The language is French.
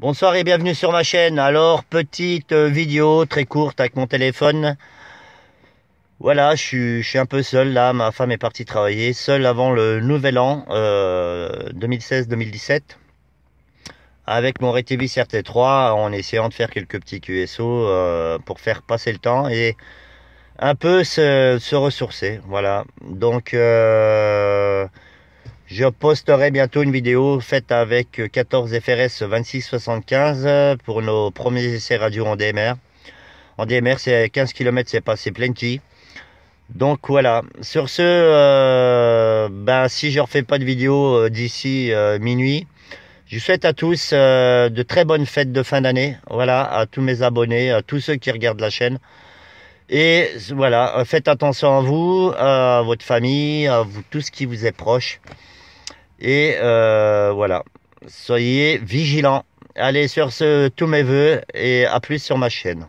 Bonsoir et bienvenue sur ma chaîne. Alors, petite euh, vidéo très courte avec mon téléphone. Voilà, je suis, un peu seul là. Ma femme est partie travailler, seul avant le nouvel an euh, 2016-2017. Avec mon Retevis RT3, en essayant de faire quelques petits QSO euh, pour faire passer le temps et un peu se, ressourcer. Voilà. Donc, euh, je posterai bientôt une vidéo faite avec 14 FRS 2675 pour nos premiers essais radio en DMR. En DMR, c'est 15 km, c'est passé plenty. Donc voilà, sur ce, euh, ben, si je ne refais pas de vidéo euh, d'ici euh, minuit, je souhaite à tous de très bonnes fêtes de fin d'année. Voilà, à tous mes abonnés, à tous ceux qui regardent la chaîne. Et voilà, faites attention à vous, à votre famille, à tout ce qui vous est proche. Et euh, voilà, soyez vigilants. Allez sur ce, tous mes voeux et à plus sur ma chaîne.